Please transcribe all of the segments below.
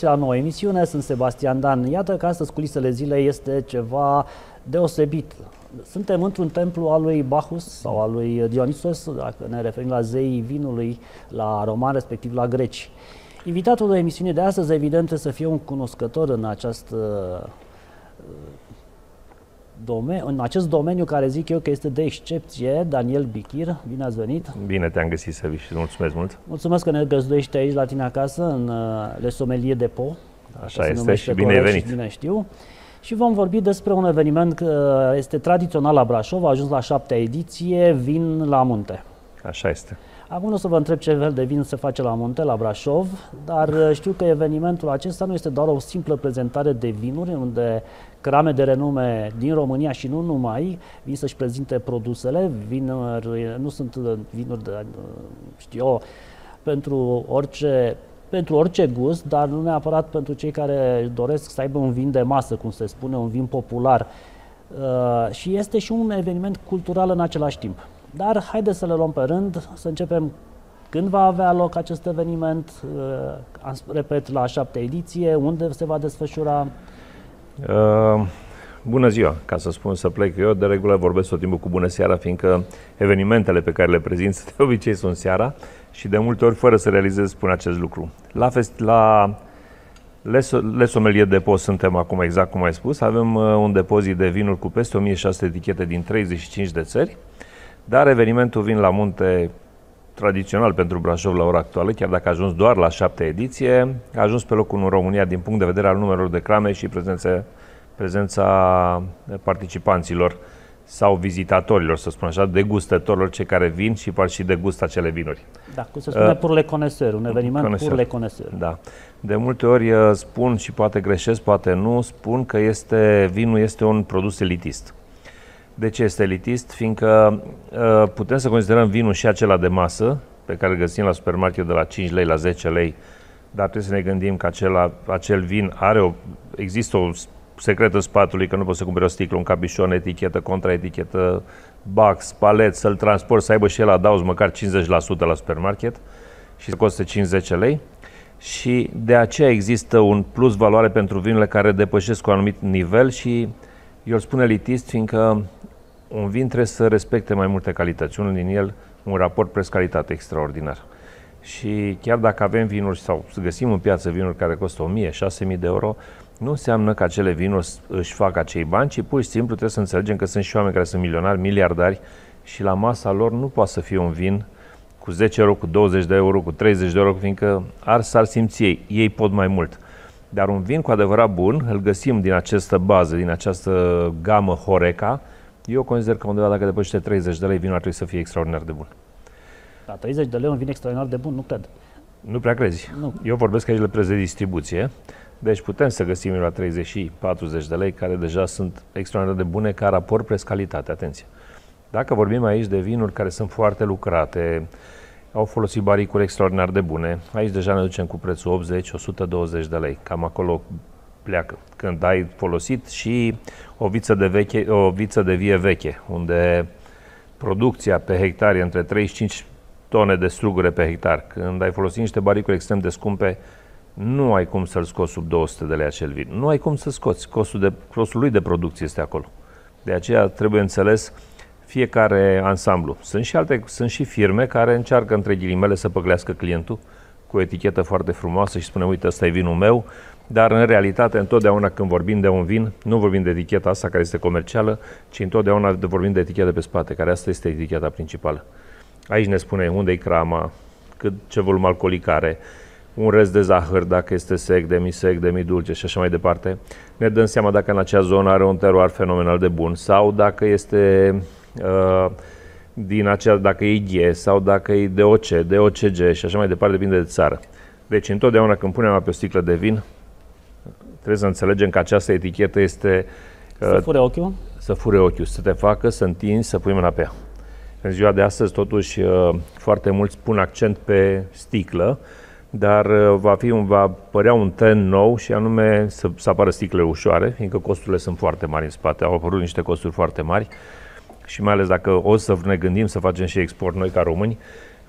găsit la nouă emisiune, sunt Sebastian Dan. Iată că astăzi culisele zilei este ceva deosebit. Suntem într-un templu al lui Bacchus sau al lui Dionisos, dacă ne referim la zeii vinului, la romani, respectiv la greci. Invitatul de emisiune de astăzi, evident, trebuie să fie un cunoscător în această domeniu, în acest domeniu care zic eu că este de excepție, Daniel Bichir, bine ați venit! Bine te-am găsit, Sevi, și mulțumesc mult! Mulțumesc că ne găzduiești aici la tine acasă, în uh, Le Sommelier Po. Așa este și bine ai venit! Bine știu! Și vom vorbi despre un eveniment care este tradițional la Brașov, a ajuns la șaptea ediție, Vin la Munte. Așa este. Acum o să vă întreb ce fel de vin se face la Munte, la Brașov, dar uh, știu că evenimentul acesta nu este doar o simplă prezentare de vinuri, unde crame de renume din România și nu numai vin să-și prezinte produsele, vinuri, nu sunt uh, vinuri de, uh, știu eu, pentru orice pentru orice gust, dar nu neapărat pentru cei care doresc să aibă un vin de masă, cum se spune, un vin popular. Uh, și este și un eveniment cultural în același timp. Dar haideți să le luăm pe rând, să începem când va avea loc acest eveniment, uh, repet, la șapte ediție, unde se va desfășura? Uh, bună ziua, ca să spun să plec eu, de regulă vorbesc tot timpul cu bună seara, fiindcă evenimentele pe care le prezint de obicei sunt seara și de multe ori fără să realizez spun acest lucru. La, fest, la Le Sommelier Depot suntem acum exact cum ai spus, avem uh, un depozit de vinuri cu peste 1600 etichete din 35 de țări, dar evenimentul Vin la Munte tradițional pentru Brașov la ora actuală, chiar dacă a ajuns doar la șapte ediție, a ajuns pe locul în România din punct de vedere al numărului de crame și prezența, prezența participanților sau vizitatorilor, să spun așa, degustătorilor, cei care vin și par și degustă acele vinuri. Da, cum se spune uh, pur le coneseur, un eveniment coneseur. pur le coneseur. Da. De multe ori uh, spun și poate greșesc, poate nu, spun că este, vinul este un produs elitist. De ce este elitist? Fiindcă uh, putem să considerăm vinul și acela de masă, pe care îl găsim la supermarket de la 5 lei la 10 lei, dar trebuie să ne gândim că acela, acel vin are o, există o secretă spatului, că nu poți să cumperi o sticlă, un capișon, etichetă, contraetichetă, box, palet, să-l transport, să aibă și el adauz măcar 50% la supermarket și să coste 50 lei. Și de aceea există un plus valoare pentru vinurile care depășesc un anumit nivel și eu îl spun elitist, fiindcă un vin trebuie să respecte mai multe calități. Unul din el, un raport preț-calitate extraordinar. Și chiar dacă avem vinuri sau să găsim în piață vinuri care costă 1000-6000 de euro, nu înseamnă că acele vinuri își fac acei bani, ci pur și simplu trebuie să înțelegem că sunt și oameni care sunt milionari, miliardari și la masa lor nu poate să fie un vin cu 10 euro, cu 20 de euro, cu 30 de euro, fiindcă ar s-ar simți ei, ei pot mai mult. Dar un vin cu adevărat bun, îl găsim din această bază, din această gamă Horeca, eu consider că undeva dacă depășește 30 de lei, vinul ar trebui să fie extraordinar de bun. La 30 de lei un vin extraordinar de bun, nu cred. Nu prea crezi. Nu. Eu vorbesc aici de preț de distribuție, deci putem să găsim la 30 și 40 de lei, care deja sunt extraordinar de bune ca raport preț-calitate, atenție. Dacă vorbim aici de vinuri care sunt foarte lucrate, au folosit baricuri extraordinar de bune, aici deja ne ducem cu prețul 80-120 de lei, cam acolo pleacă. Când ai folosit și o viță de, veche, o viță de vie veche, unde producția pe hectar e între 35 tone de strugure pe hectar. Când ai folosit niște baricuri extrem de scumpe, nu ai cum să-l scoți sub 200 de lei acel vin. Nu ai cum să scoți. Costul, de, costul lui de producție este acolo. De aceea trebuie înțeles fiecare ansamblu. Sunt și alte, sunt și firme care încearcă între ghilimele să păglească clientul cu o etichetă foarte frumoasă și spune, uite, ăsta e vinul meu, dar în realitate, întotdeauna când vorbim de un vin, nu vorbim de eticheta asta care este comercială, ci întotdeauna vorbim de eticheta pe spate, care asta este eticheta principală. Aici ne spune unde e crama, cât, ce volum alcoolic are, un rest de zahăr, dacă este sec, demisec, demidulce și așa mai departe. Ne dăm seama dacă în acea zonă are un teroar fenomenal de bun sau dacă este uh, din acea, dacă e IG sau dacă e DOC, DOCG și așa mai departe, depinde de țară. Deci întotdeauna când punem pe o sticlă de vin, trebuie să înțelegem că această etichetă este... Să uh, fure ochiul? Să fure ochiul, să te facă să întinzi, să pui mâna pe ea. În ziua de astăzi, totuși, uh, foarte mulți pun accent pe sticlă, dar uh, va, fi un, va părea un trend nou și anume să, să apară sticle ușoare, fiindcă costurile sunt foarte mari în spate, au apărut niște costuri foarte mari și mai ales dacă o să ne gândim să facem și export noi ca români,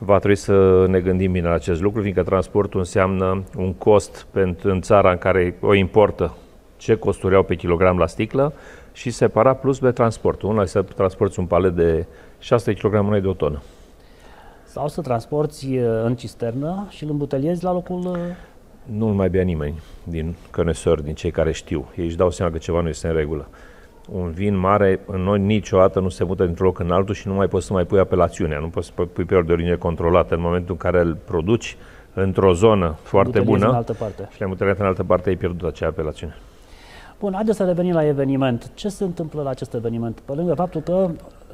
va trebui să ne gândim bine la acest lucru, fiindcă transportul înseamnă un cost pentru în țara în care o importă, ce costuri au pe kilogram la sticlă și separat plus pe transportul. Una să transporti un palet de 6 kg, una de o tonă. Sau să transporti uh, în cisternă și îl îmbuteliezi la locul... Uh, nu mai bea nimeni din cănesori, din cei care știu. Ei își dau seama că ceva nu este în regulă. Un vin mare în noi niciodată nu se mută dintr-un loc în altul și nu mai poți să mai pui apelațiunea, nu poți să pui pe ori de origine controlată. În momentul în care îl produci într-o zonă foarte bună în altă parte. și le-ai în altă parte, ai pierdut acea apelațiune. Bun, haideți să revenim la eveniment. Ce se întâmplă la acest eveniment? Pe lângă faptul că,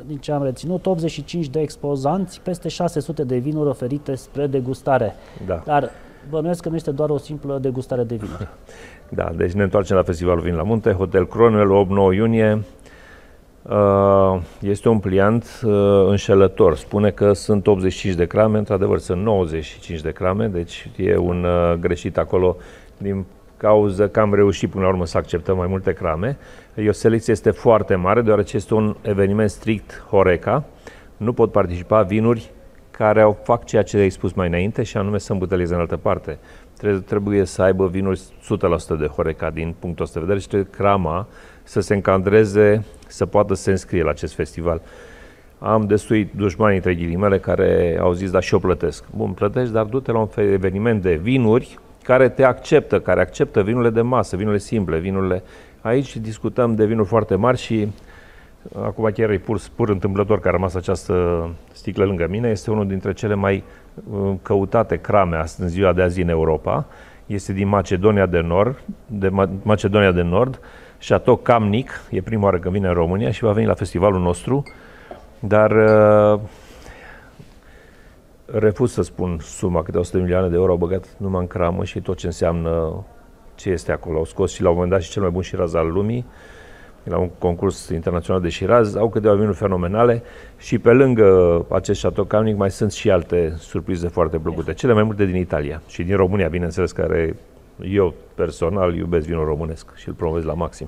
din ce am reținut, 85 de expozanți, peste 600 de vinuri oferite spre degustare. Da. Dar bănuiesc că nu este doar o simplă degustare de vinuri. Da, deci ne întoarcem la Festivalul Vin la Munte, Hotel Cronwell, 8-9 iunie. Uh, este un pliant uh, înșelător. Spune că sunt 85 de crame, într-adevăr sunt 95 de crame, deci e un uh, greșit acolo din cauză că am reușit până la urmă să acceptăm mai multe crame. E o selecție este foarte mare, deoarece este un eveniment strict Horeca. Nu pot participa vinuri care au fac ceea ce ai spus mai înainte și anume să îmbutelieze în altă parte. Trebuie să aibă vinuri 100% de Horeca din punctul ăsta de vedere și trebuie crama să se încadreze, să poată să se înscrie la acest festival. Am destui dușmani între ghilimele care au zis, da, și eu plătesc. Bun, plătești, dar du-te la un eveniment de vinuri care te acceptă, care acceptă vinurile de masă, vinurile simple, vinurile... Aici discutăm de vinuri foarte mari și acum chiar e pur, pur întâmplător că a rămas această sticlă lângă mine, este unul dintre cele mai uh, căutate crame în ziua de azi în Europa. Este din Macedonia de Nord, de Macedonia de Nord, Chateau Camnic, e prima oară când vine în România și va veni la festivalul nostru, dar uh, refuz să spun suma, câte 100 milioane de euro au băgat numai în cramă și tot ce înseamnă ce este acolo. Au scos și la un moment dat și cel mai bun șiraz al lumii, la un concurs internațional de șiraz, au câteva vinuri fenomenale și pe lângă acest Chateau Camnic mai sunt și alte surprize foarte plăcute, cele mai multe din Italia și din România, bineînțeles, care eu personal iubesc vinul românesc și îl promovez la maxim.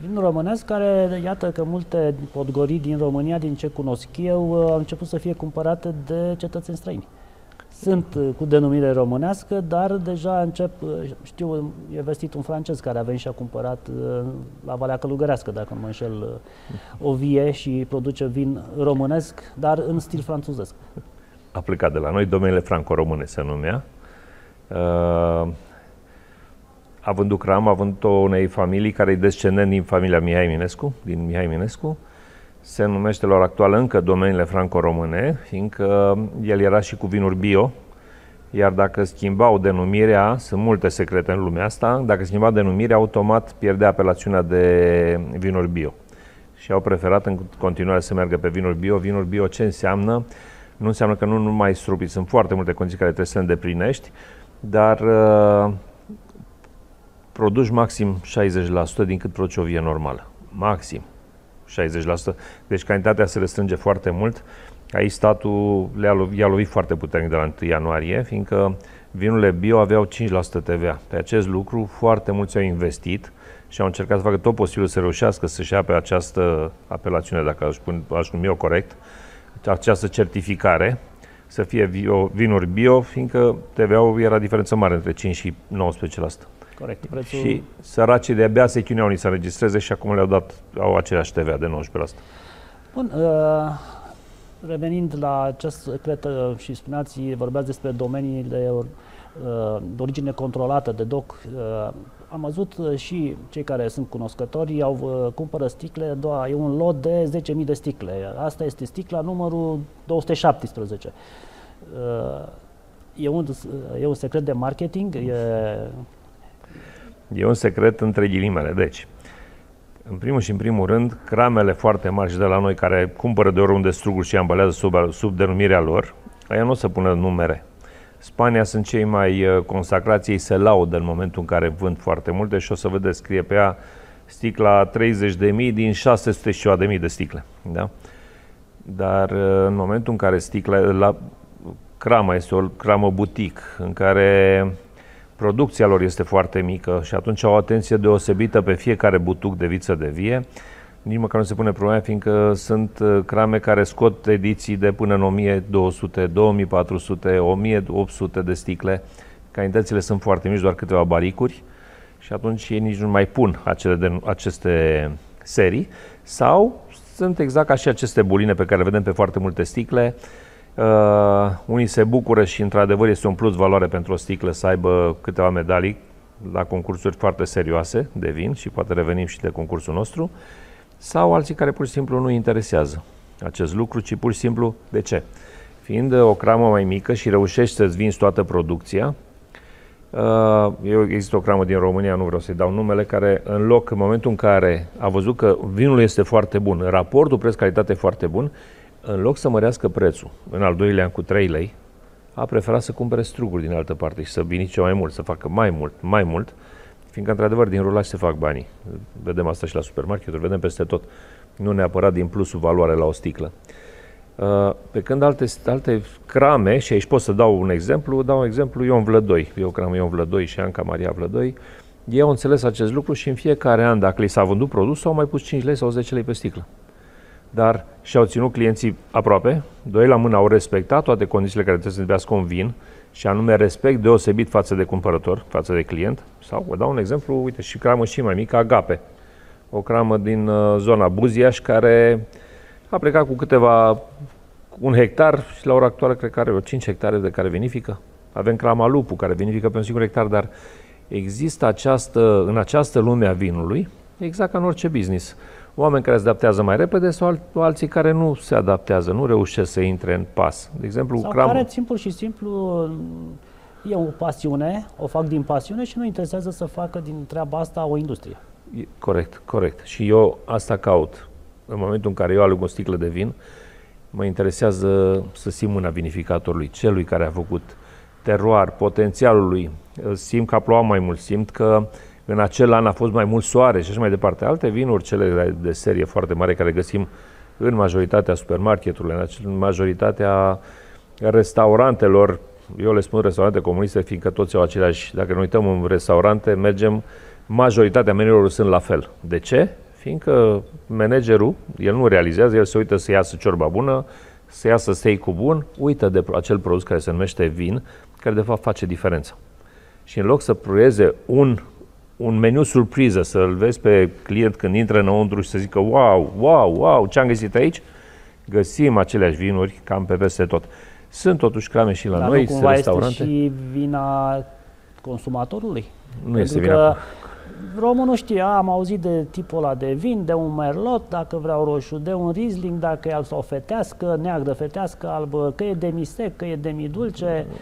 Vin românesc care, iată că multe podgorii din România, din ce cunosc eu, au început să fie cumpărate de cetățeni străini. Sunt uh, cu denumire românească, dar deja încep, uh, știu, e vestit un francez care a venit și a cumpărat uh, la Valea Călugărească, dacă nu mă înșel, o vie și produce vin românesc, dar în stil franțuzesc. A plecat de la noi, domeniile franco-române se numea. Uh, a vândut cram, a vândut-o unei familii care e descendent din familia Mihai Minescu, din Mihai Minescu. Se numește la ora actuală încă domeniile franco-române, fiindcă el era și cu vinuri bio, iar dacă schimbau denumirea, sunt multe secrete în lumea asta, dacă schimbau denumirea, automat pierdea apelațiunea de vinuri bio. Și au preferat în continuare să meargă pe vinuri bio. Vinuri bio ce înseamnă? Nu înseamnă că nu numai strupi, sunt foarte multe condiții care trebuie să îndeplinești, dar uh, produci maxim 60% din cât produci o vie normală. Maxim 60%. Deci cantitatea se restrânge foarte mult. Aici statul le-a i-a lovit foarte puternic de la 1 ianuarie, fiindcă vinurile bio aveau 5% TVA. Pe acest lucru foarte mulți au investit și au încercat să facă tot posibil să reușească să-și ia pe această apelațiune, dacă aș, pun, aș numi o corect, această certificare, să fie bio, vinuri bio, fiindcă TVA-ul era diferență mare între 5 și 19%. Corect. Prețul... Și săracii de-abia se chinuiau ni să înregistreze și acum le-au dat, au același TVA de 19%. Bun, uh, revenind la acest secret uh, și spuneați, vorbeați despre domeniile uh, de origine controlată de DOC, uh, am văzut uh, și cei care sunt cunoscători au uh, cumpără sticle, doa, e un lot de 10.000 de sticle. Asta este sticla numărul 217. Uh, e un, e un secret de marketing, e E un secret între ghilimele. Deci, în primul și în primul rând, cramele foarte mari și de la noi care cumpără de oriunde struguri și ambalează sub, sub denumirea lor, aia nu o să pună numere. Spania sunt cei mai uh, consacrați, ei se laudă în momentul în care vând foarte multe și o să vedeți, scrie pe ea sticla 30.000 din 600 și de mii de sticle. Da? Dar uh, în momentul în care sticla, la crama este o cramă butic, în care producția lor este foarte mică și atunci au o atenție deosebită pe fiecare butuc de viță de vie. nici măcar nu se pune problema, fiindcă sunt uh, crame care scot ediții de până în 1200, 2400, 1800 de sticle. Cantitățile sunt foarte mici, doar câteva baricuri și atunci ei nici nu mai pun acele de, aceste serii sau sunt exact ca și aceste buline pe care le vedem pe foarte multe sticle. Uh, unii se bucură și într-adevăr este un plus valoare pentru o sticlă să aibă câteva medalii la concursuri foarte serioase de vin și poate revenim și de concursul nostru. Sau alții care pur și simplu nu interesează acest lucru, ci pur și simplu de ce? Fiind o cramă mai mică și reușești să-ți vinzi toată producția, Uh, eu există o cramă din România, nu vreau să-i dau numele, care în loc, în momentul în care a văzut că vinul este foarte bun, raportul preț-calitate foarte bun, în loc să mărească prețul în al doilea an cu 3 lei, a preferat să cumpere struguri din altă parte și să binice mai mult, să facă mai mult, mai mult, fiindcă într-adevăr din rulaj se fac banii. Vedem asta și la supermarketuri, vedem peste tot. Nu neapărat din plusul valoare la o sticlă. Uh, pe când alte, alte crame, și aici pot să dau un exemplu, dau un exemplu Ion Vlădoi. Eu cramă Ion Vlădoi și Anca Maria Vlădoi. Ei au înțeles acest lucru și în fiecare an, dacă li s-a vândut produs, au mai pus 5 lei sau 10 lei pe sticlă. Dar și-au ținut clienții aproape, doi la mână au respectat toate condițiile care trebuie să îndească un vin, și anume respect deosebit față de cumpărător, față de client. Sau vă dau un exemplu, uite, și cramă și mai mică, Agape. O cramă din uh, zona Buziaș care a plecat cu câteva, un hectar și la ora actuală cred că are o 5 hectare de care vinifică. Avem crama Lupu care vinifică pe un singur hectar, dar există această, în această lume a vinului, exact ca în orice business, oameni care se adaptează mai repede sau alții care nu se adaptează, nu reușesc să intre în pas. De exemplu, sau cram... care simplu și simplu e o pasiune, o fac din pasiune și nu interesează să facă din treaba asta o industrie. Corect, corect. Și eu asta caut în momentul în care eu aleg o sticlă de vin, mă interesează să simt mâna vinificatorului, celui care a făcut teroar, potențialul lui. Simt că a plouat mai mult, simt că în acel an a fost mai mult soare și așa mai departe. Alte vinuri, cele de serie foarte mare care găsim în majoritatea supermarketurilor, în majoritatea restaurantelor, eu le spun restaurante comuniste, fiindcă toți au aceleași, dacă ne uităm în restaurante, mergem, majoritatea menilor sunt la fel. De ce? fiindcă managerul, el nu realizează, el se uită să iasă ciorba bună, să iasă steak bun, uită de acel produs care se numește vin, care de fapt face diferența. Și în loc să proieze un, un meniu surpriză, să-l vezi pe client când intră înăuntru și să zică wow, wow, wow, ce am găsit aici, găsim aceleași vinuri cam pe peste tot. Sunt totuși crame și la Dar noi, nu cumva restaurante. este și vina consumatorului? Nu Pentru este vina românul știe, am auzit de tipul ăla de vin, de un merlot, dacă vreau roșu, de un riesling, dacă e o fetească, neagră, fetească, albă, că e demi-sec, că e demi-dulce. Uh,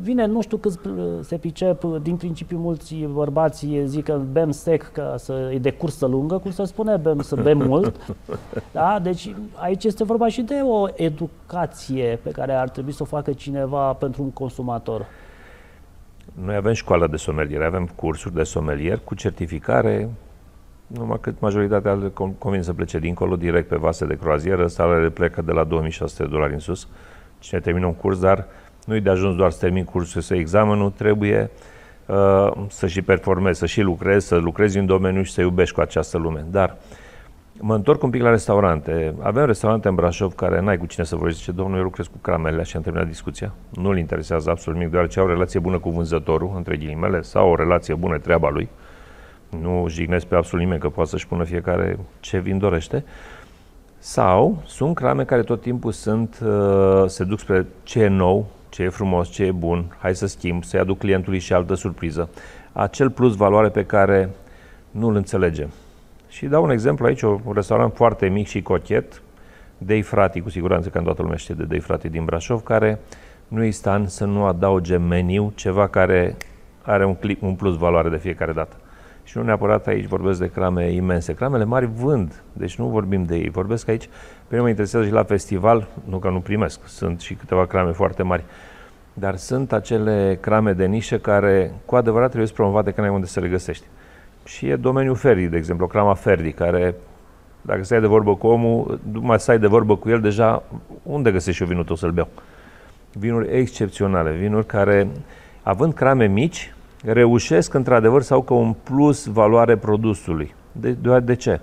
vine, nu știu cât se pricep, din principiu mulți bărbați zic că bem sec ca să e de cursă lungă, cum să spune, bem, să bem mult. Da? Deci aici este vorba și de o educație pe care ar trebui să o facă cineva pentru un consumator. Noi avem școala de somelier, avem cursuri de somelier cu certificare, numai cât majoritatea le convin să plece dincolo, direct pe vase de croazieră, salele plecă de la 2600 de dolari în sus. Cine termină un curs, dar nu-i de ajuns doar să termin cursul, să examenul, trebuie uh, să și performezi, să și lucrezi, să lucrezi în domeniu și să iubești cu această lume. Dar uh, Mă întorc un pic la restaurante. Avem restaurante în Brașov care n-ai cu cine să vorbești. Zice, domnul, eu lucrez cu cramele și am terminat discuția. Nu-l interesează absolut nimic, deoarece au o relație bună cu vânzătorul, între ghilimele, sau o relație bună treaba lui. Nu jignesc pe absolut nimeni că poate să-și pună fiecare ce vin dorește. Sau sunt crame care tot timpul sunt, uh, se duc spre ce e nou, ce e frumos, ce e bun, hai să schimb, să-i aduc clientului și altă surpriză. Acel plus valoare pe care nu-l înțelegem. Și dau un exemplu aici, un restaurant foarte mic și cochet, Dei Frati, cu siguranță că toată lumea știe de Dei Frati din Brașov, care nu îi stan să nu adauge meniu ceva care are un, clip, un plus valoare de fiecare dată. Și nu neapărat aici vorbesc de crame imense. Cramele mari vând, deci nu vorbim de ei. Vorbesc aici, pe mine mă interesează și la festival, nu că nu primesc, sunt și câteva crame foarte mari, dar sunt acele crame de nișă care cu adevărat trebuie să promovate că n-ai unde să le găsești. Și e domeniul Ferdi, de exemplu, crama Ferdi, care dacă stai de vorbă cu omul, după stai de vorbă cu el, deja unde găsești eu vinul tău să-l beau? Vinuri excepționale, vinuri care, având crame mici, reușesc într-adevăr să au că un plus valoare produsului. De, de, de ce?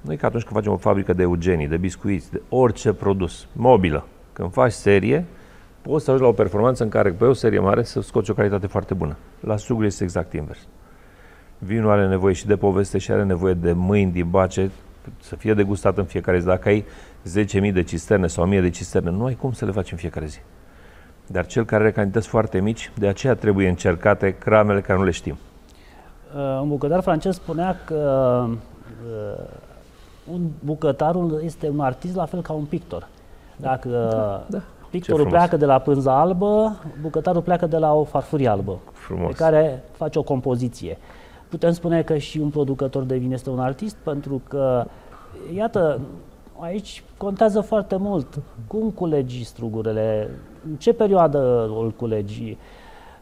Noi că atunci când facem o fabrică de eugenii, de biscuiți, de orice produs, mobilă, când faci serie, poți să ajungi la o performanță în care pe o serie mare să scoți o calitate foarte bună. La suguri este exact invers. Vinul are nevoie și de poveste și are nevoie de mâini dibace, să fie degustat în fiecare zi. Dacă ai 10.000 de cisterne sau 1.000 de cisterne, nu ai cum să le faci în fiecare zi. Dar cel care are cantități foarte mici, de aceea trebuie încercate cramele care nu le știm. Uh, un bucătar francez spunea că uh, un bucătarul este un artist la fel ca un pictor. Dacă da, da. pictorul pleacă de la pânza albă, bucătarul pleacă de la o farfurie albă, frumos. pe care face o compoziție. Putem spune că și un producător de vin este un artist pentru că, iată, aici contează foarte mult cum culegi strugurele, în ce perioadă îl culegi,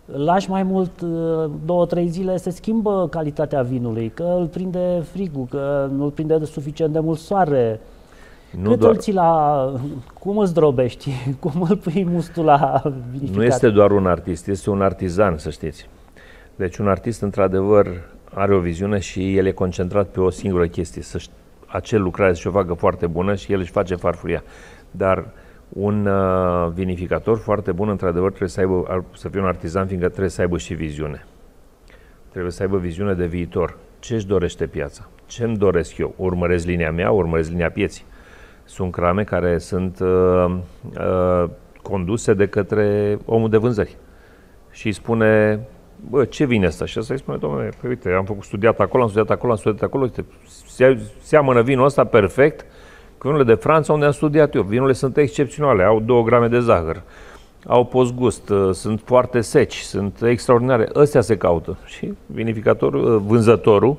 lași mai mult, uh, două, trei zile, se schimbă calitatea vinului, că îl prinde frigul, că nu îl prinde de suficient de mult soare. Nu Cât doar... îl ții la... Cum îl zdrobești? Cum îl pui mustul la vinificat? Nu este doar un artist, este un artizan, să știți. Deci un artist, într-adevăr, are o viziune și el e concentrat pe o singură chestie, să acel lucrare să o facă foarte bună și el își face farfuria. Dar un uh, vinificator foarte bun, într-adevăr, trebuie să, aibă, să fie un artizan, fiindcă trebuie să aibă și viziune. Trebuie să aibă viziune de viitor. Ce își dorește piața? Ce îmi doresc eu? Urmăresc linia mea, urmăresc linia pieții. Sunt crame care sunt uh, uh, conduse de către omul de vânzări. Și îi spune, bă, ce vine asta? Și asta îi spune, domnule, păi uite, am făcut studiat acolo, am studiat acolo, am studiat acolo, uite, seamănă vinul ăsta perfect cu vinurile de Franța unde am studiat eu. Vinurile sunt excepționale, au 2 grame de zahăr, au post-gust, uh, sunt foarte seci, sunt extraordinare. Ăstea se caută. Și vinificatorul, uh, vânzătorul,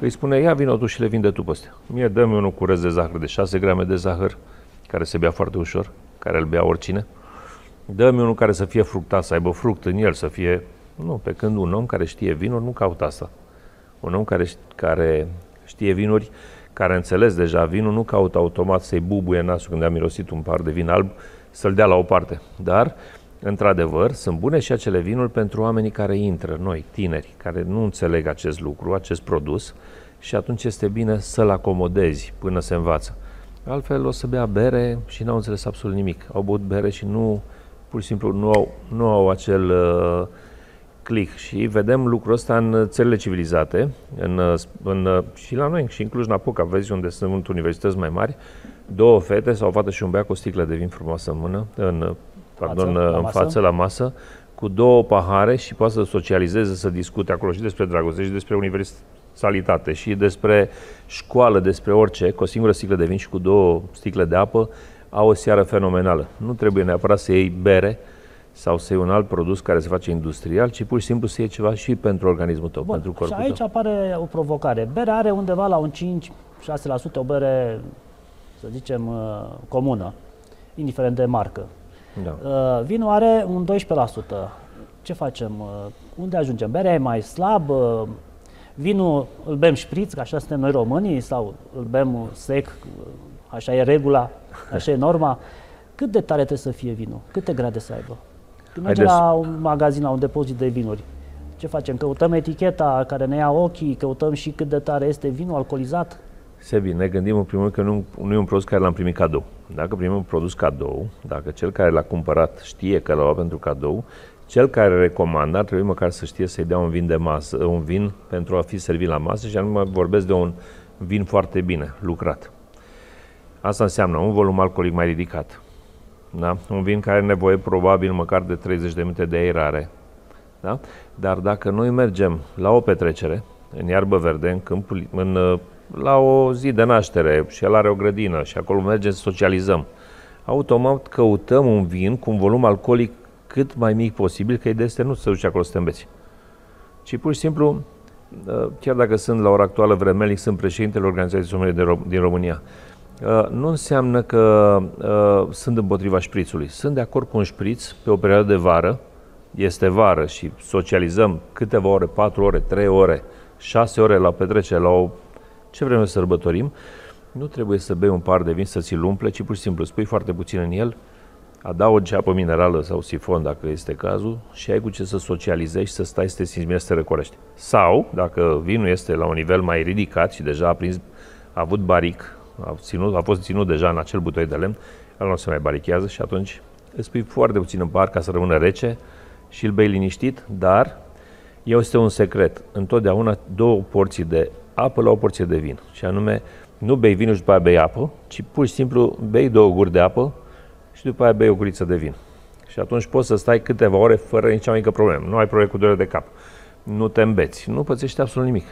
îi spune, ia vină tu și le vinde tu pe astea. Mie dă-mi unul cu rez de zahăr de 6 grame de zahăr, care se bea foarte ușor, care îl bea oricine. Dă-mi unul care să fie fructat, să aibă fruct în el, să fie... Nu, pe când un om care știe vinuri nu caută asta. Un om care, care știe vinuri, care a înțeles deja vinul, nu caută automat să-i bubuie nasul când a mirosit un par de vin alb, să-l dea la o parte. Dar, într-adevăr, sunt bune și acele vinuri pentru oamenii care intră, noi, tineri, care nu înțeleg acest lucru, acest produs, și atunci este bine să-l acomodezi până se învață. Altfel o să bea bere și n-au înțeles absolut nimic. Au băut bere și nu, pur și simplu, nu au, nu au acel uh, click și vedem lucrul ăsta în țările civilizate, în, în, și la noi, și în Cluj-Napoca, vezi unde sunt universități mai mari, două fete sau o fată și un băiat cu o sticlă de vin frumoasă în mână, în, pardon, față, în masă. față la masă, cu două pahare și poate să socializeze, să discute acolo și despre dragoste și despre universalitate și despre școală, despre orice, cu o singură sticlă de vin și cu două sticle de apă, au o seară fenomenală. Nu trebuie neapărat să iei bere, sau să iei un alt produs care se face industrial, ci pur și simplu să iei ceva și pentru organismul tău, Bun, pentru corpul și aici tău. apare o provocare. Berea are undeva la un 5-6% o bere, să zicem, uh, comună, indiferent de marcă. Da. Uh, vinul are un 12%. Ce facem? Uh, unde ajungem? Berea e mai slab, vinul îl bem șpriț, că așa suntem noi românii, sau îl bem sec, așa e regula, așa e norma. Cât de tare trebuie să fie vinul? Câte grade să aibă? Când mergem la un magazin, la un depozit de vinuri, ce facem? Căutăm eticheta care ne ia ochii, căutăm și cât de tare este vinul alcoolizat? Sebi, ne gândim în primul rând că nu, nu e un produs care l-am primit cadou. Dacă primim un produs cadou, dacă cel care l-a cumpărat știe că l-a luat pentru cadou, cel care recomandă ar trebui măcar să știe să-i dea un vin de masă, un vin pentru a fi servit la masă și anume vorbesc de un vin foarte bine lucrat. Asta înseamnă un volum alcoolic mai ridicat, da? Un vin care are nevoie probabil măcar de 30 de minute de aerare. Da? Dar dacă noi mergem la o petrecere, în iarbă verde, în câmpul, în, la o zi de naștere și el are o grădină și acolo mergem să socializăm, automat căutăm un vin cu un volum alcoolic cât mai mic posibil, că ideea este nu să duci acolo să te îmbeți. Ci pur și simplu, chiar dacă sunt la ora actuală vremelnic, sunt președintele Organizației din România, Uh, nu înseamnă că uh, sunt împotriva șprițului. Sunt de acord cu un șpriț pe o perioadă de vară, este vară și socializăm câteva ore, 4 ore, 3 ore, 6 ore la petrecere, la o... ce vrem să sărbătorim, nu trebuie să bei un par de vin să ți-l umple, ci pur și simplu spui foarte puțin în el, adaugi apă minerală sau sifon dacă este cazul și ai cu ce să socializezi și să stai să te simți bine să te răcorești. Sau, dacă vinul este la un nivel mai ridicat și deja a prins a avut baric, a, ținut, a fost ținut deja în acel butoi de lemn, el nu se mai barichează și atunci îți pui foarte puțin în par ca să rămână rece și îl bei liniștit, dar este un secret. Întotdeauna două porții de apă la o porție de vin. Și anume, nu bei vinul și după aia bei apă, ci pur și simplu bei două guri de apă și după aia bei o guriță de vin. Și atunci poți să stai câteva ore fără nicio mică problemă. Nu ai probleme cu durere de cap. Nu te îmbeți. Nu pățești absolut nimic.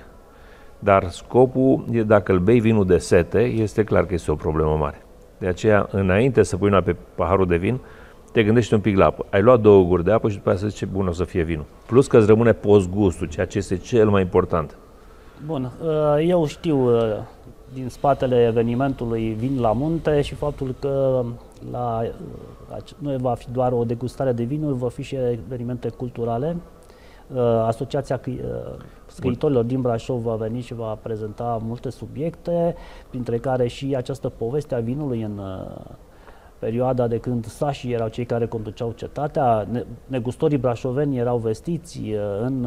Dar scopul e dacă îl bei vinul de sete, este clar că este o problemă mare. De aceea, înainte să pui una pe paharul de vin, te gândești un pic la apă. Ai luat două guri de apă și după aceea să zici ce bun o să fie vinul. Plus că îți rămâne post-gustul, ceea ce este cel mai important. Bun, uh, eu știu uh, din spatele evenimentului Vin la Munte și faptul că la, nu va fi doar o degustare de vinuri, vor fi și evenimente culturale. Uh, Asociația Scriitorilor din Brașov va veni și va prezenta multe subiecte, printre care și această poveste a vinului în perioada de când sașii erau cei care conduceau cetatea, negustorii brașoveni erau vestiți în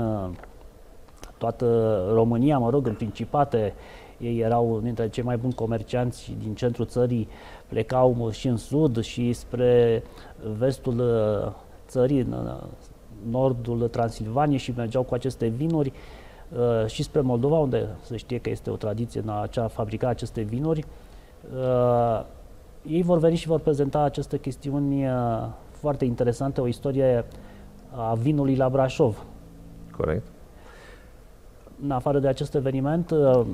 toată România, mă rog, în Principate, ei erau dintre cei mai buni comercianți din centrul țării, plecau și în sud și spre vestul uh, țării, în uh, nordul Transilvaniei și mergeau cu aceste vinuri. uh, și spre Moldova, unde se știe că este o tradiție în a fabrica aceste vinuri. Ei vor veni și vor prezenta aceste chestiuni foarte interesante, o istorie a vinului la Brașov. Corect în afară de acest eveniment,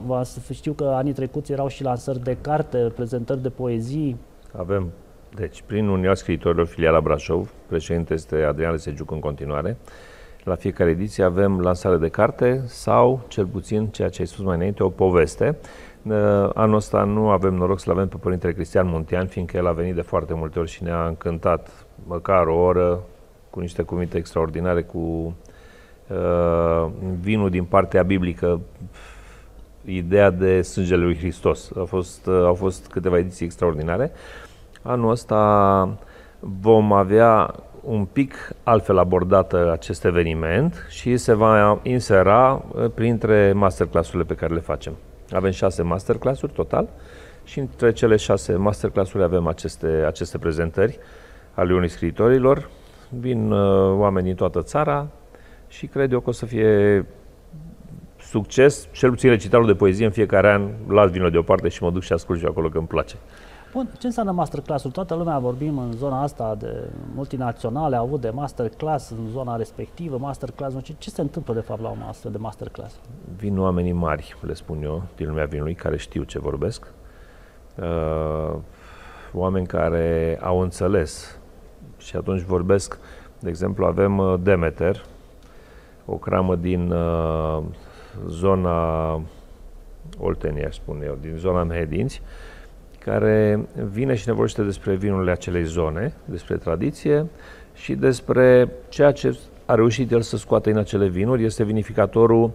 uh, știu că anii trecuți erau și lansări de carte, prezentări de poezii. Avem, deci, prin Uniunea Scriitorilor Filiala Brașov, președinte este Adrian Lesegiuc în continuare, la fiecare ediție avem lansare de carte sau, cel puțin, ceea ce ai spus mai înainte, o poveste. Uh, anul ăsta nu avem noroc să-l avem pe Părintele Cristian Muntean, fiindcă el a venit de foarte multe ori și ne-a încântat măcar o oră cu niște cuvinte extraordinare, cu Uh, vinul din partea biblică, ideea de sângele lui Hristos. A fost, uh, au fost câteva ediții extraordinare. Anul ăsta vom avea un pic altfel abordată acest eveniment și se va insera uh, printre masterclassurile pe care le facem. Avem șase masterclassuri total și între cele șase masterclassuri avem aceste, aceste prezentări ale unui scriitorilor. Vin uh, oameni din toată țara, și cred eu că o să fie succes, cel puțin recitalul de poezie în fiecare an, las vinul deoparte și mă duc și ascult și acolo că îmi place. Bun, ce înseamnă masterclass-ul? Toată lumea vorbim în zona asta de multinaționale, au avut de masterclass în zona respectivă, masterclass, ce, ce se întâmplă de fapt la un astfel de masterclass? Vin oamenii mari, le spun eu, din lumea vinului, care știu ce vorbesc, uh, oameni care au înțeles și atunci vorbesc, de exemplu, avem uh, Demeter, o cramă din uh, zona Oltenia, spun eu, din zona Mehedinți, care vine și ne vorbește despre vinurile acelei zone, despre tradiție și despre ceea ce a reușit el să scoată în acele vinuri. Este vinificatorul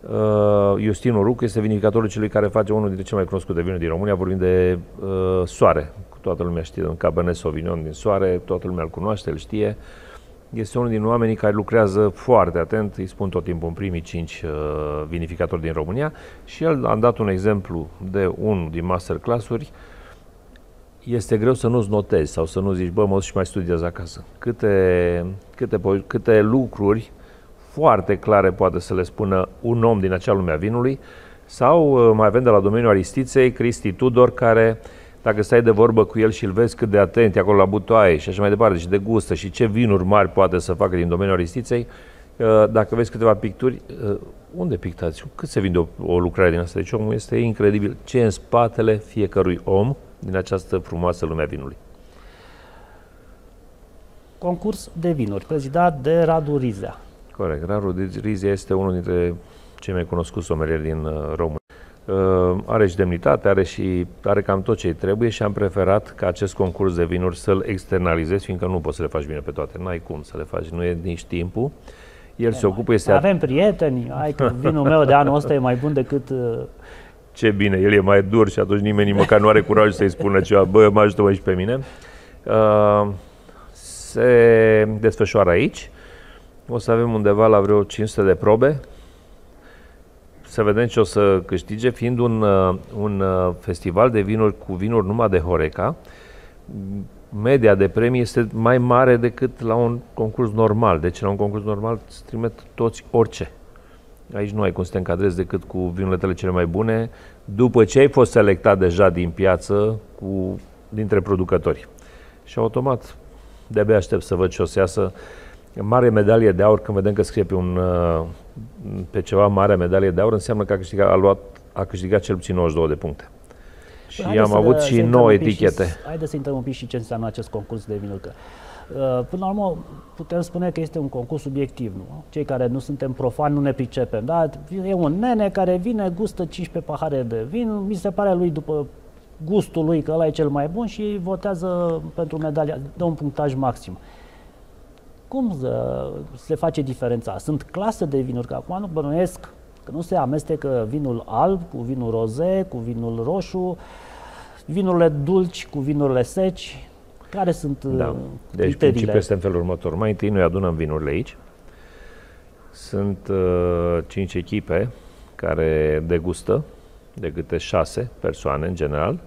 uh, Justin Ruc, este vinificatorul celui care face unul dintre cele mai cunoscute vinuri din România, vorbim de uh, Soare. Toată lumea știe, în Cabernet Sauvignon din Soare, toată lumea îl cunoaște, îl știe. Uh, este unul din oamenii care lucrează foarte atent, îi spun tot timpul în primii cinci uh, vinificatori din România și el am dat un exemplu de unul din masterclass-uri este greu să nu-ți notezi sau să nu zici, bă, mă și mai studiez acasă. Câte, câte, câte lucruri foarte clare poate să le spună un om din acea lume a vinului sau uh, mai avem de la domeniul Aristiței, Cristi Tudor, care uh, dacă stai de vorbă cu el și îl vezi cât de atent e acolo la butoaie și așa mai departe și de gustă și ce vinuri mari poate să facă din domeniul aristiței, uh, dacă vezi câteva picturi, uh, unde pictați? Cât se vinde o, o lucrare din asta? Deci omul este incredibil ce e în spatele fiecărui om din această frumoasă lume a vinului. Concurs de vinuri, prezidat de Radu Rizea. Corect. Radu Rizea este unul dintre cei mai cunoscuți somelieri din uh, România. Uh, are și demnitate, are și are cam tot ce trebuie și am preferat ca acest concurs de vinuri să-l externalizez, fiindcă nu poți să le faci bine pe toate, n-ai cum să le faci, nu e nici timpul. El se ocupă, este... Avem prieteni, ai că vinul meu de anul ăsta e mai bun decât... Uh, ce bine, el e mai dur și atunci nimeni măcar nu are curaj să-i spună ceva, bă, mă ajută și pe mine. Uh, se desfășoară aici. O să avem undeva la vreo 500 de probe să vedem ce o să câștige, fiind un, uh, un uh, festival de vinuri cu vinuri numai de Horeca, media de premii este mai mare decât la un concurs normal. Deci la un concurs normal îți trimit toți orice. Aici nu ai cum să te încadrezi decât cu vinurile tale cele mai bune, după ce ai fost selectat deja din piață cu, dintre producători. Și automat, de-abia aștept să văd ce o să iasă. Mare medalie de aur, când vedem că scrie pe, un, uh, pe ceva mare medalie de aur, înseamnă că a câștigat, a luat, a câștigat cel puțin 92 de puncte. Și păi am avut și 9 etichete. Haideți să intrăm un pic și ce înseamnă acest concurs de vinuri. Că, uh, până la urmă, putem spune că este un concurs subiectiv. Nu? Cei care nu suntem profani nu ne pricepem. Da? E un nene care vine, gustă 15 pahare de vin, mi se pare lui după gustul lui că ăla e cel mai bun și votează pentru medalia, dă un punctaj maxim. Cum se face diferența? Sunt clase de vinuri, că acum nu bănuiesc că nu se amestecă vinul alb cu vinul roze, cu vinul roșu, vinurile dulci cu vinurile seci. Care sunt da. Uh, deci criteriile? principiul este în felul următor. Mai întâi noi adunăm vinurile aici. Sunt uh, cinci echipe care degustă de câte șase persoane în general.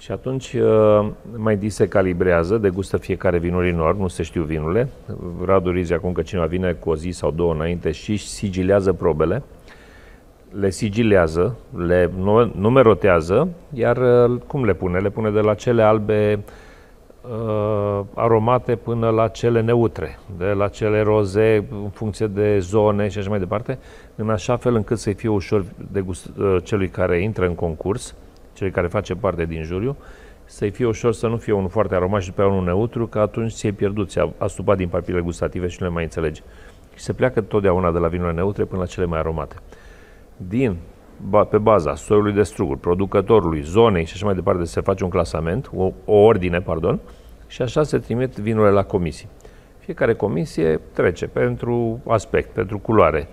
Și atunci uh, mai întâi se calibrează, degustă fiecare vinul enorm, nu se știu vinurile. Radu Rizi, acum că cineva vine cu o zi sau două înainte și sigilează probele, le sigilează, le numerotează, iar uh, cum le pune? Le pune de la cele albe uh, aromate până la cele neutre, de la cele roze în funcție de zone și așa mai departe, în așa fel încât să-i fie ușor de gust, uh, celui care intră în concurs, celui care face parte din juriu, să-i fie ușor să nu fie unul foarte aromat și după unul neutru, că atunci ți-ai pierdut, ți-a asupat din papile gustative și nu le mai înțelegi. Și se pleacă totdeauna de la vinurile neutre până la cele mai aromate. Din, pe baza soiului de struguri, producătorului, zonei și așa mai departe, se face un clasament, o, o ordine, pardon, și așa se trimit vinurile la comisii. Fiecare comisie trece pentru aspect, pentru culoare,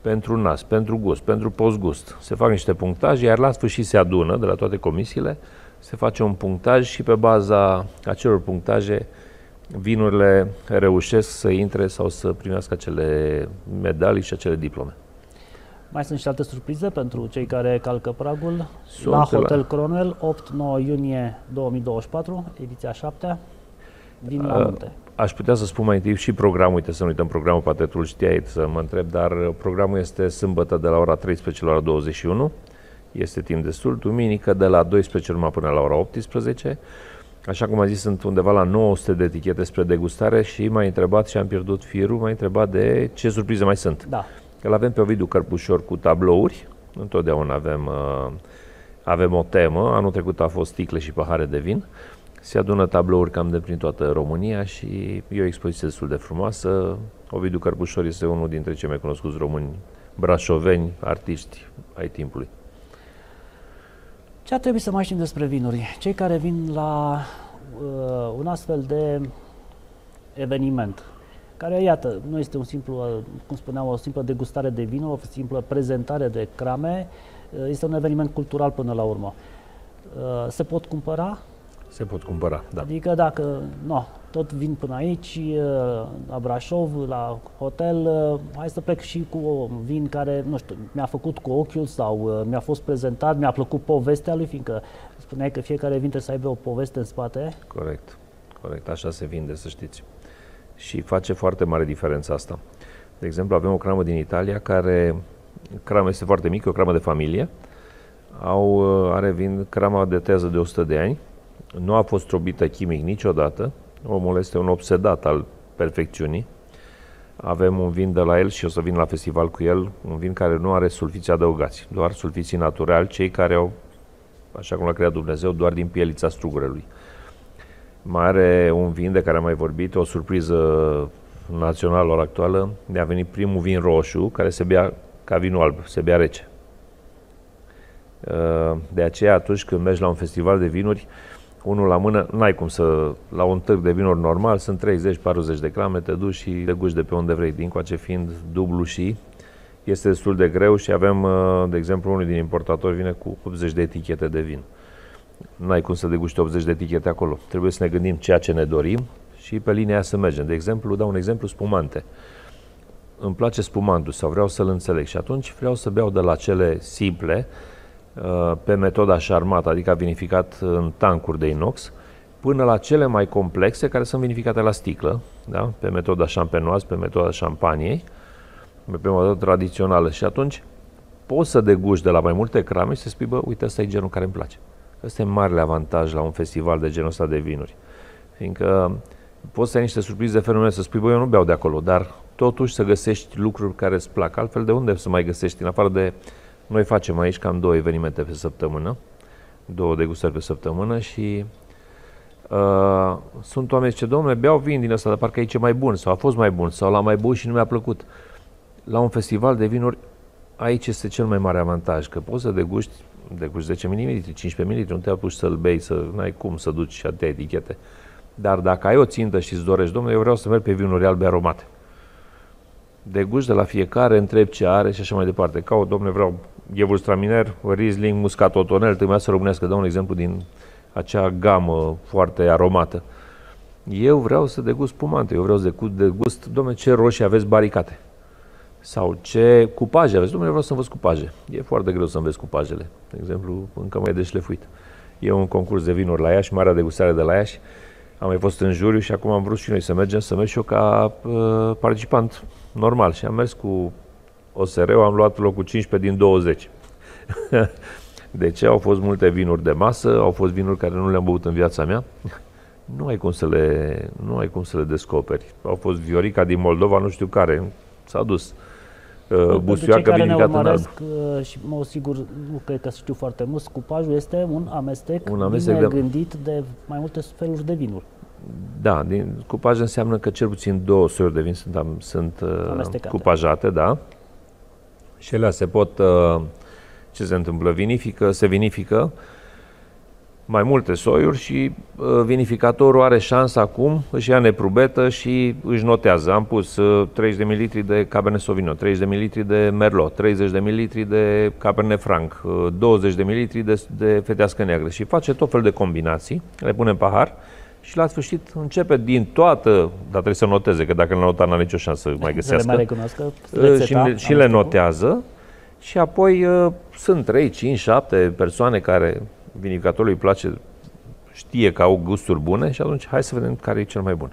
pentru nas, pentru gust, pentru postgust. Se fac niște punctaje, iar la sfârșit se adună de la toate comisiile, se face un punctaj și pe baza acelor punctaje vinurile reușesc să intre sau să primească acele medalii și acele diplome. Mai sunt și alte surprize pentru cei care calcă pragul. Sunt la Hotel la... Cronel, 8-9 iunie 2024, ediția 7, din la munte. Aș putea să spun mai întâi și programul, uite să nu uităm programul, poate tu știai să mă întreb, dar programul este sâmbătă de la ora 13 la ora 21, este timp destul, duminică de la 12 numai până la ora 18, Așa cum am zis, sunt undeva la 900 de etichete spre degustare și m-a întrebat și am pierdut firul, m-a întrebat de ce surprize mai sunt. Da. Îl avem pe Ovidiu Cărpușor cu tablouri, întotdeauna avem, uh, avem o temă, anul trecut a fost sticle și pahare de vin, se adună tablouri cam de prin toată România și e o expoziție destul de frumoasă. Ovidiu Cărpușor este unul dintre cei mai cunoscuți români brașoveni, artiști ai timpului. Ce ar trebui să mai știm despre vinuri? Cei care vin la uh, un astfel de eveniment, care, iată, nu este un simplu, cum spuneam, o simplă degustare de vin, o simplă prezentare de crame, este un eveniment cultural până la urmă. Se pot cumpăra? Se pot cumpăra, da. Adică dacă, no, tot vin până aici, la Brașov, la hotel, hai să plec și cu o vin care, nu știu, mi-a făcut cu ochiul sau mi-a fost prezentat, mi-a plăcut povestea lui, fiindcă spuneai că fiecare vin trebuie să aibă o poveste în spate. Corect, corect, așa se vinde, să știți și face foarte mare diferența asta. De exemplu, avem o cramă din Italia care, crama este foarte mică, o cramă de familie, au, uh, are vin crama de teză de 100 de ani, nu a fost robită chimic niciodată, omul este un obsedat al perfecțiunii, avem un vin de la el și o să vin la festival cu el, un vin care nu are sulfiți adăugați, doar sulfiții naturali, cei care au, așa cum l-a creat Dumnezeu, doar din pielița strugurelui. Mai are un vin de care am mai vorbit, o surpriză națională la ora actuală. Ne-a venit primul vin roșu, care se bea ca vinul alb, se bea rece. Uh, de aceea, atunci când mergi la un festival de vinuri, unul la mână, n-ai cum să, la un târg de vinuri normal, sunt 30-40 de grame, te duci și te guși de pe unde vrei, din coace fiind dublu și este destul de greu și avem, uh, de exemplu, unul din importatori vine cu 80 de etichete de vin n-ai cum să deguste 80 de etichete acolo. Trebuie să ne gândim ceea ce ne dorim și pe linia aia să mergem. De exemplu, dau un exemplu, spumante. îmi place spumantul sau vreau să-l înțeleg și atunci vreau să beau de la cele simple, uh, pe metoda șarmat, adică vinificat în tancuri de inox, până la cele mai complexe care sunt vinificate la sticlă, da? pe metoda șampenoaz, pe metoda șampaniei, pe metoda tradițională și atunci poți să deguși de la mai multe crame și să spui, bă, uite, ăsta e genul care îmi place. Ăsta e marele avantaj la un festival de genul ăsta de vinuri. Fiindcă poți să ai niște surprize fenomenale, să spui, bă, eu nu beau de acolo, dar totuși să găsești lucruri care îți plac. Altfel, de unde să mai găsești? În afară de, noi facem aici cam două evenimente pe săptămână, două degustări pe săptămână și uh, sunt oameni ce, domnule, beau vin din ăsta, dar parcă aici e mai bun, sau a fost mai bun, sau la mai bun și nu mi-a plăcut. La un festival de vinuri, aici este cel mai mare avantaj, că poți să degusti, degusti 10 mm, 15 mm, nu te apuci să-l bei, să n-ai cum să duci atâtea etichete. Dar dacă ai o țintă și îți dorești, domnule, eu vreau să merg pe vinuri albe aromate. Degusti de la fiecare, întreb ce are și așa mai departe. Ca o, domnule, vreau Gewürztraminer, Riesling, Muscat Otonel, trebuia să românească. Dau un exemplu din acea gamă foarte aromată. Eu vreau să degust spumante, eu vreau să degust, domnule, ce roșii aveți baricate. Sau ce cupaje aveți. Domnule, vreau să învăț cupaje. E foarte greu să înveți cupajele. De exemplu, încă mai de șlefuit. E un concurs de vinuri la Iași, marea degustare de la Iași. Am mai fost în juriu și acum am vrut și noi să mergem, să merg și eu ca uh, participant normal. Și am mers cu osr am luat locul 15 din 20. de ce? Au fost multe vinuri de masă, au fost vinuri care nu le-am băut în viața mea. nu ai cum să le, nu ai cum să le descoperi. Au fost Viorica din Moldova, nu știu care, s-a dus. Uh, busuioacă vinificată în alb. Uh, și mă sigur, nu cred că știu foarte mult, scupajul este un amestec, un amestec bine de... gândit de mai multe feluri de vinuri. Da, din cupaj înseamnă că cel puțin două soiuri de vin sunt, sunt uh, cupajate, da. Și ele se pot, uh, ce se întâmplă, vinifică, se vinifică mai multe soiuri și uh, vinificatorul are șansa acum, își ia neprubetă și își notează. Am pus uh, 30 de ml de Cabernet Sauvignon, 30 de ml de Merlot, 30 de ml de Cabernet Franc, uh, 20 de ml de, de fetească neagră și face tot fel de combinații, le pune în pahar și la sfârșit începe din toată, dar trebuie să noteze, că dacă nu nota n-are nicio șansă să mai găsească. Le mai uh, și, și le notează și apoi uh, sunt 3, 5, 7 persoane care vinificatorului îi place, știe că au gusturi bune și atunci hai să vedem care e cel mai bun.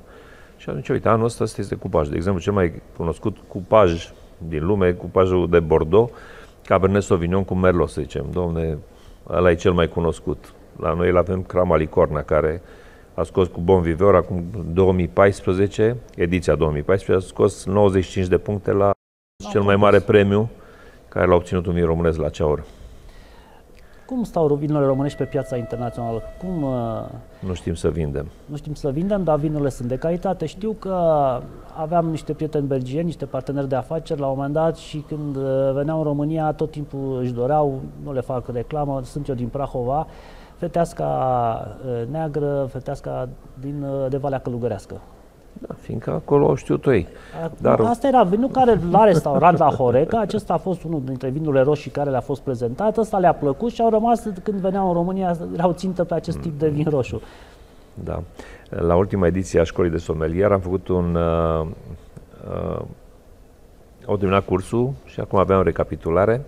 Și atunci, uite, anul ăsta este cupaj. De exemplu, cel mai cunoscut cupaj din lume, cupajul de Bordeaux, Cabernet Sauvignon cu Merlot, să zicem. Domne, ăla e cel mai cunoscut. La noi îl avem Cramalicorna, care a scos cu Bon Viveur acum 2014, ediția 2014, a scos 95 de puncte la cel mai mare premiu care l-a obținut un vin românesc la acea oră. Cum stau vinurile românești pe piața internațională? Cum, uh, nu știm să vindem. Nu știm să vindem, dar vinurile sunt de calitate. Știu că aveam niște prieteni belgieni, niște parteneri de afaceri la un moment dat și când uh, veneau în România tot timpul își doreau, nu le fac reclamă, sunt eu din Prahova, feteasca uh, neagră, feteasca din, de Valea Călugărească. Da, fiindcă acolo au știut ei. Dar... Asta era vinul care la restaurant la Horeca, acesta a fost unul dintre vinurile roșii care le-a fost prezentat, ăsta le-a plăcut și au rămas când veneau în România, erau țintă pe acest tip de vin roșu. Da. La ultima ediție a școlii de somelier am făcut un... Uh, uh, au terminat cursul și acum aveam recapitulare.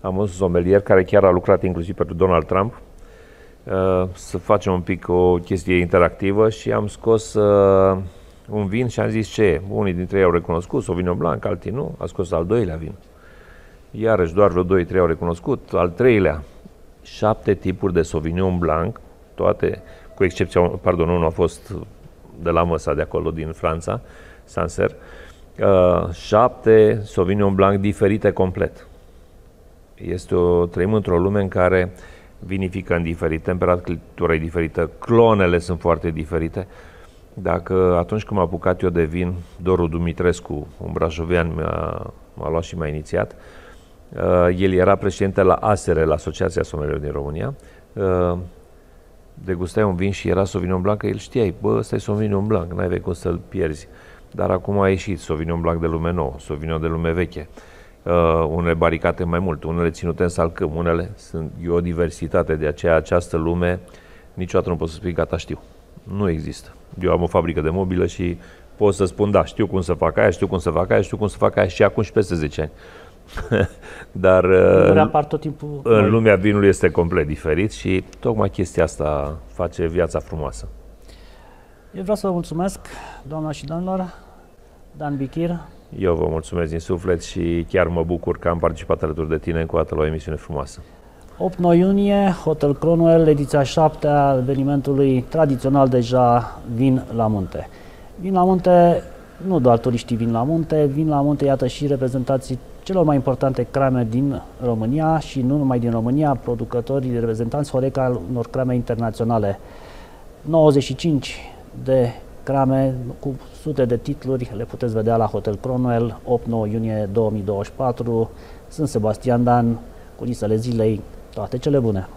Am un somelier care chiar a lucrat inclusiv pentru Donald Trump, uh, să facem un pic o chestie interactivă și am scos uh, un vin și am zis ce e. Unii dintre ei au recunoscut, Sauvignon Blanc, alții nu, a scos al doilea vin. Iarăși doar vreo 2-3 au recunoscut, al treilea, șapte tipuri de Sauvignon Blanc, toate, cu excepția, pardon, unul a fost de la măsa de acolo, din Franța, Sanser, uh, șapte Sauvignon Blanc diferite complet. Este o, trăim într-o lume în care vinifică în diferit, temperatura e diferită, clonele sunt foarte diferite, dacă atunci când m-am apucat eu de vin, Doru Dumitrescu, un brașovean, m-a, m-a luat și m-a inițiat, uh, el era președinte la ASERE, la Asociația Somelelor din România, uh, degustai un vin și era Sauvignon Blanc, el știai, bă, ăsta e Sauvignon Blanc, n-ai cum să-l pierzi. Dar acum a ieșit Sauvignon Blanc de lume nouă, Sauvignon de lume veche, uh, unele baricate mai mult, unele ținute în salcâm, unele sunt e o diversitate, de aceea această lume niciodată nu pot să spui gata știu. Nu există. Eu am o fabrică de mobilă și pot să spun, da, știu cum să fac aia, știu cum să fac aia, știu cum să fac aia și acum și peste 10 ani. Dar apar tot timpul în lumea vinului este complet diferit și tocmai chestia asta face viața frumoasă. Eu vreau să vă mulțumesc, doamna și domnilor, Dan Bichir. Eu vă mulțumesc din suflet și chiar mă bucur că am participat alături de tine încă o dată la o emisiune frumoasă. 8 iunie, Hotel Cronwell, ediția 7 a evenimentului tradițional deja Vin la Munte. Vin la Munte, nu doar turiștii vin la munte, vin la munte, iată și reprezentații celor mai importante crame din România și nu numai din România, producătorii, reprezentanți Horeca unor crame internaționale. 95 de crame cu sute de titluri, le puteți vedea la Hotel Cronwell, 8-9 iunie 2024. Sunt Sebastian Dan, culisele zilei, toate cele bune!